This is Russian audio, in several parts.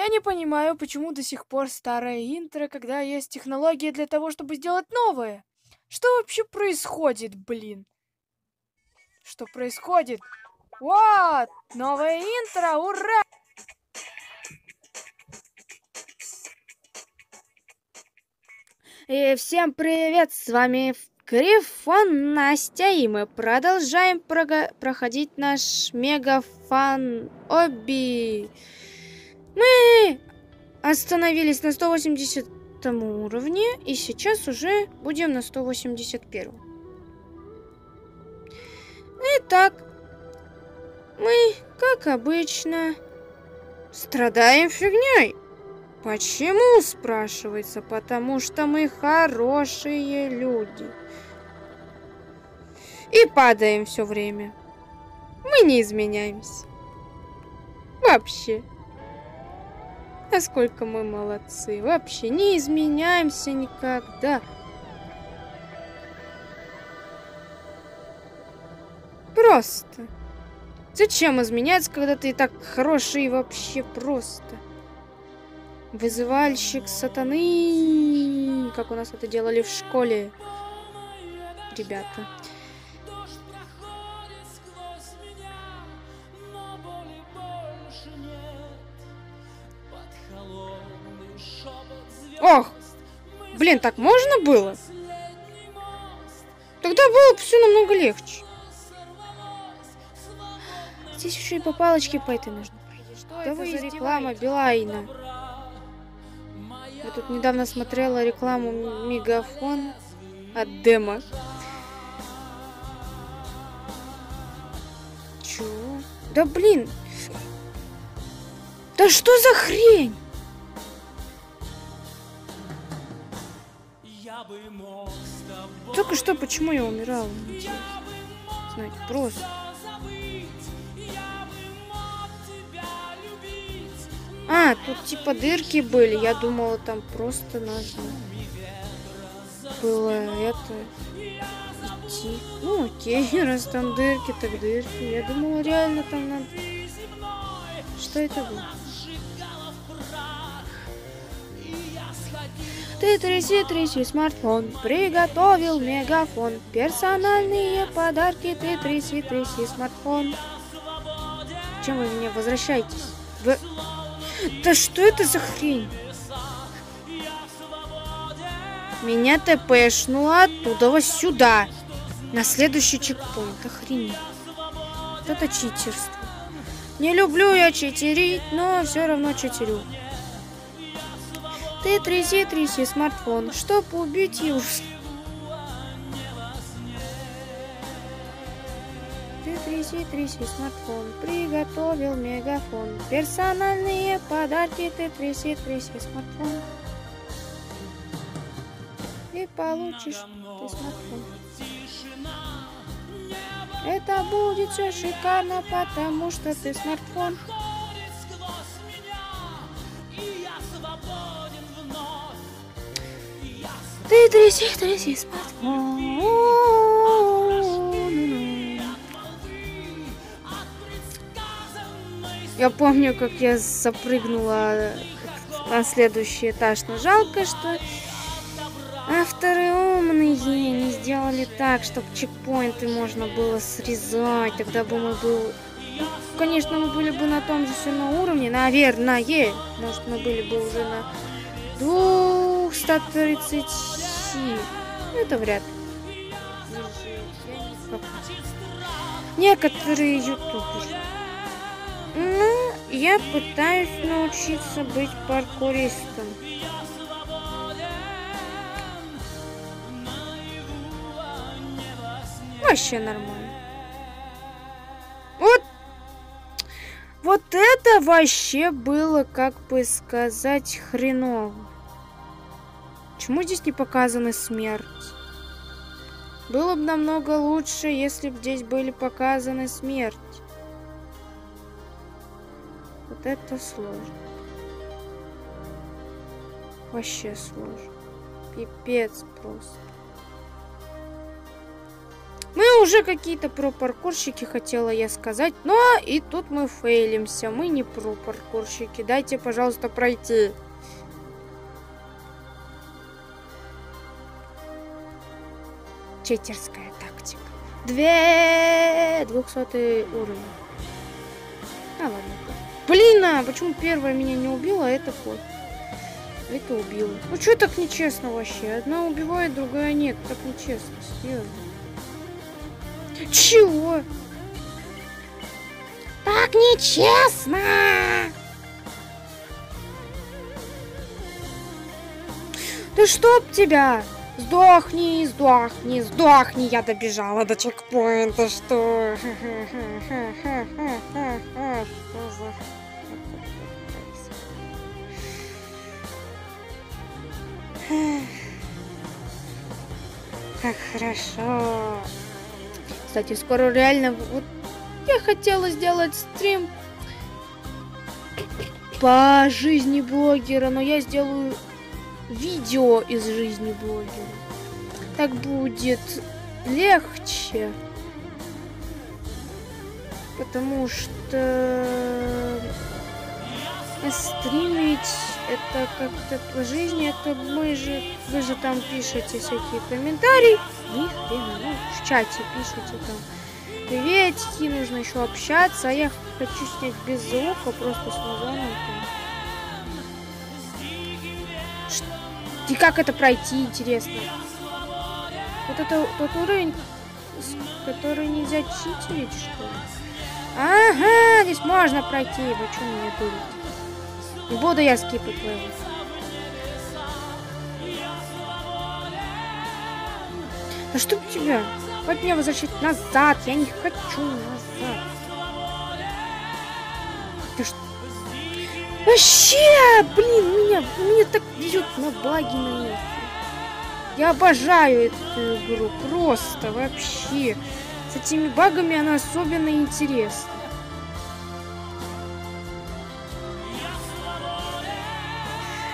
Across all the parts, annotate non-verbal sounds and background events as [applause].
Я не понимаю, почему до сих пор старое интро, когда есть технологии для того, чтобы сделать новое. Что вообще происходит, блин? Что происходит? Вот! Новое интро! Ура! И всем привет! С вами Грифон Настя, и мы продолжаем проходить наш мегафан Оби. Мы остановились на 180 уровне, и сейчас уже будем на 181. Итак, мы, как обычно, страдаем фигней. Почему, спрашивается? Потому что мы хорошие люди. И падаем все время. Мы не изменяемся. Вообще. Насколько мы молодцы. Вообще не изменяемся никогда. Просто. Зачем изменяться, когда ты и так хороший вообще просто? Вызывальщик сатаны. Как у нас это делали в школе. Ребята. Блин, так можно было? Тогда было бы все намного легче. Здесь еще и по палочке по этой нужно пройти. Что да вы за реклама Билайна? Я тут недавно смотрела рекламу Мегафон от Дема. Чего? Да блин! Да что за хрень? Только что почему я умирал? Знаете, просто. А, тут типа дырки были. Я думала, там просто нужно было это идти. Ну окей, [laughs] раз там дырки, так дырки. Я думала, реально там надо... Что это было? Ты тряси, тряси смартфон, приготовил мегафон. Персональные подарки, ты тряси, тряси смартфон. Чем вы мне возвращаетесь? Вы... Да что это за хрень? Меня тпшнуло оттуда сюда. На следующий чекпоинт. Охренеть. Это читерство. Не люблю я читерить, но все равно читерю. Ты тряси, тряси смартфон, чтоб убить юж. Ты тряси, тряси смартфон, приготовил мегафон. Персональные подарки, ты тряси, тряси смартфон. И получишь ты смартфон. Это будет все шикарно, потому что ты смартфон. Ты тряси, тряси. Я помню, как я запрыгнула на следующий этаж. Но жалко, что авторы умные не сделали так, чтобы чекпоинты можно было срезать. Тогда бы мы был... конечно, мы были бы на том же самом уровне, наверное. Может, мы были бы уже на двух 130 это вряд ли. Некоторые ютуберы. Ну, я пытаюсь научиться быть паркуристом. Вообще нормально. Вот вот это вообще было, как бы сказать, хреново. Почему здесь не показана смерть? Было бы намного лучше, если бы здесь были показаны смерть. Вот это сложно. Вообще сложно. Пипец просто. Мы уже какие-то про-паркурщики, хотела я сказать. Но и тут мы фейлимся. Мы не про-паркурщики. Дайте, пожалуйста, пройти. Читерская тактика. Две... Двухсотый уровень. А, ладно. Блин, а почему первая меня не убила, а это вот. Это убила. Ну что так нечестно вообще? Одна убивает, другая нет. Так нечестно, серьезно. Чего? Так нечестно! Да чтоб тебя! Сдохни, сдохни, сдохни, я добежала до чекпоинта, что? Как хорошо. Кстати, скоро реально... Вот я хотела сделать стрим по жизни блогера, но я сделаю видео из жизни блогера. Так будет легче. Потому что стримить это как-то по жизни, это мы же, вы же там пишете всякие комментарии, хрена, ну, в чате пишите там приветики, нужно еще общаться, а я хочу снять без звука, просто с музоном. И как это пройти, интересно? Вот это тот уровень, который нельзя читерить, что ли? Ага, здесь можно пройти, вы что меня дурите? Не буду я скипать твоего. Да что у тебя? Хоть меня возвращать назад. Я не хочу назад. Вообще, блин, меня, меня так везет на баги на них. Я обожаю эту игру. Просто вообще. С этими багами она особенно интересна.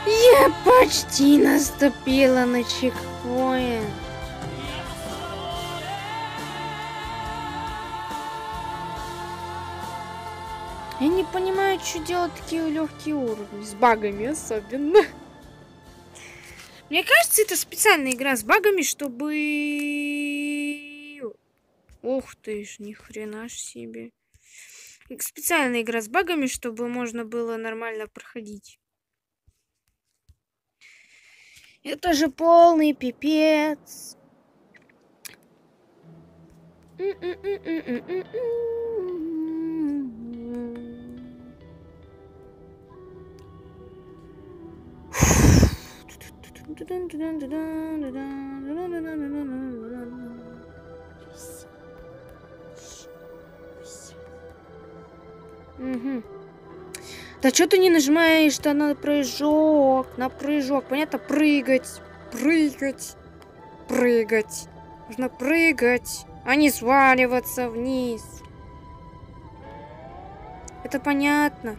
Я почти наступила на чекпоинт. Я не понимаю, что делать такие легкие уровни. С багами особенно. Мне кажется, это специальная игра с багами, чтобы... Ух ты ж, ни хрена ж себе. Специальная игра с багами, чтобы можно было нормально проходить. Это же полный пипец. Да что ты не нажимаешь-то на прыжок? На прыжок. Понятно? Прыгать. Прыгать. Прыгать. Нужно прыгать, а не сваливаться вниз. Это понятно.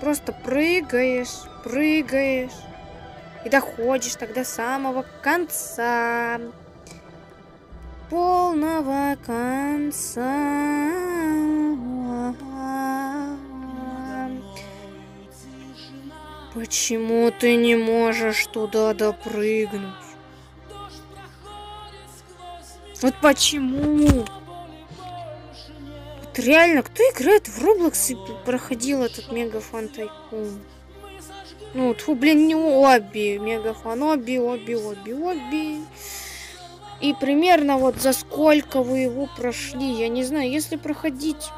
Просто прыгаешь, прыгаешь. И доходишь тогда самого конца. Полного конца. Почему ты не можешь туда допрыгнуть? Вот почему? Вот реально, кто играет в Roblox и проходил этот Мегафон Тайкун? Ну, тьфу, блин, не обе. Мегафон, обе, обе, обе, обе. И примерно вот за сколько вы его прошли, я не знаю, если проходить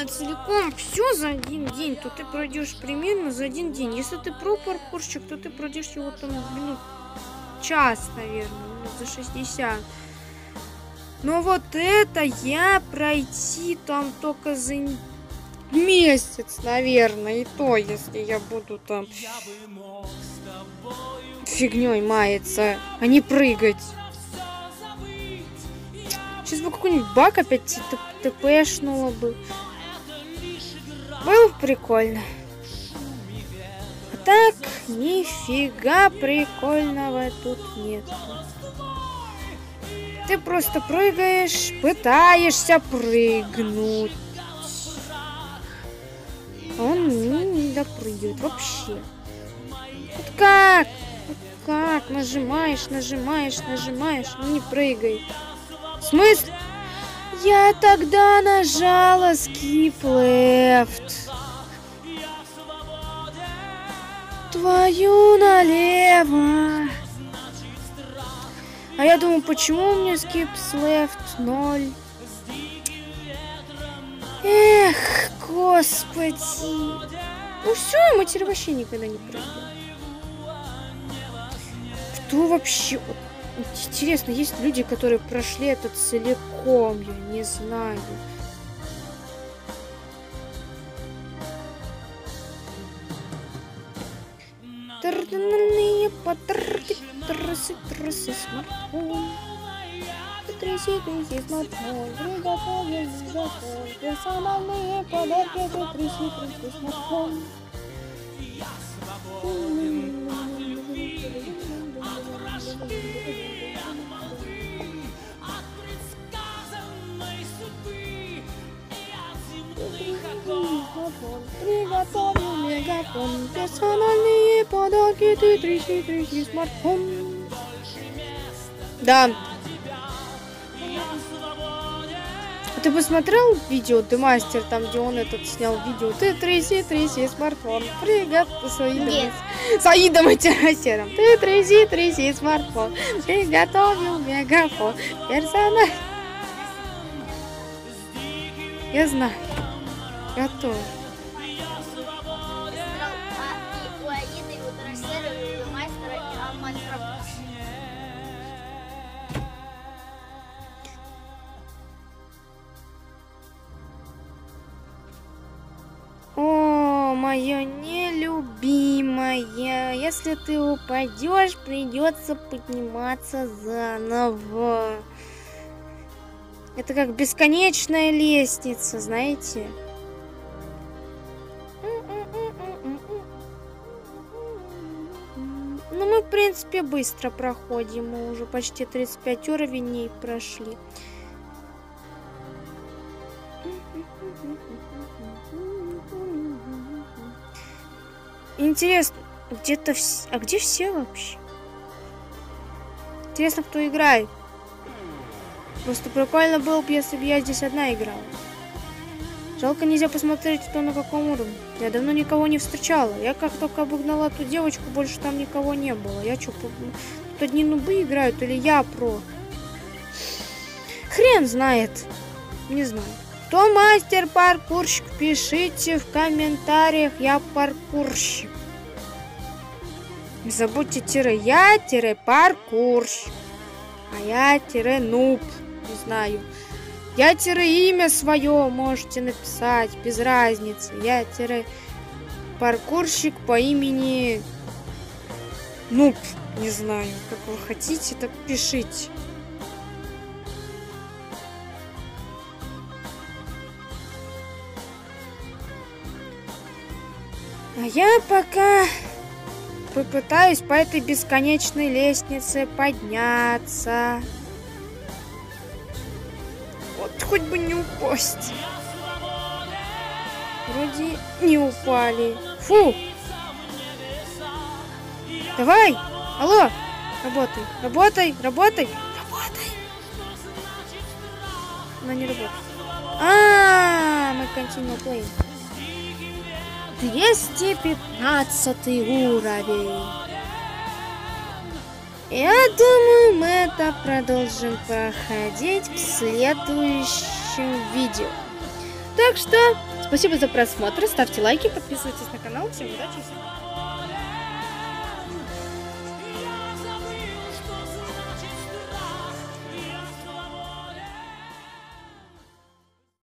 а целиком все за один день, то ты пройдешь примерно за один день. Если ты про паркурщик, то ты пройдешь его там минут час, наверное, минут за 60. Но вот это я пройти там только за месяц, наверное, и то, если я буду там фигней маяться, а не прыгать. Сейчас бы какой-нибудь баг опять тпшнуло бы. Было прикольно. А так, нифига прикольного тут нет. Ты просто прыгаешь, пытаешься прыгнуть. Он не, не допрыгивает вообще. Вот как? Вот как? Нажимаешь, нажимаешь, нажимаешь, не прыгай. В смысле? Я тогда нажала skip left. Твою налево. А я думаю, почему у меня skip left 0? Эх, господи. Ну все, мы теперь вообще никогда не пройдем. Кто вообще... Интересно, есть люди, которые прошли это целиком, я не знаю. Тарданные подарки, трассы, трассы, смартфон. Тряси, тряси, смартфон, приготовил мегафон. Персональные подарки, тряси, тряси, смартфон. Приготовил мегафон, персональные подарки, ты тряси, тряси, смартфон. Да. Ты посмотрел видео, ты мастер, там, где он этот снял видео? Ты тряси, тряси, смартфон. Приготовил своим Нет. Саидом и Террасером. Ты тряси, тряси, смартфон. Приготовил мегафон. Персонаж. Я знаю. Я О, моя нелюбимая. Если ты упадешь, придется подниматься заново. Это как бесконечная лестница, знаете? Ну, мы, в принципе, быстро проходим. Мы уже почти 35 уровней прошли. Интересно, где-то вс... А где все вообще? Интересно, кто играет. Просто прикольно было бы, если бы я здесь одна играла. Жалко, нельзя посмотреть, кто на каком уровне. Я давно никого не встречала. Я как только обогнала ту девочку, больше там никого не было. Я что, тут одни нубы играют или я про? Хрен знает. Не знаю. Кто мастер паркурщик, пишите в комментариях, я паркурщик. Не забудьте тире я, тире паркурщик. А я тире нуб. Не знаю. Я тире имя свое можете написать, без разницы. Я тире паркурщик по имени Нуб. Не знаю, как вы хотите, так пишите. А я пока попытаюсь по этой бесконечной лестнице подняться. Вот хоть бы не упасть. Вроде не упали. Фу! Давай! Алло! Работай, работай, работай! Работай! Она не работает. А, мы continue playing. 215 уровень. Я думаю, мы это продолжим проходить в следующем видео. Так что, спасибо за просмотр, ставьте лайки, подписывайтесь на канал. Всем удачи!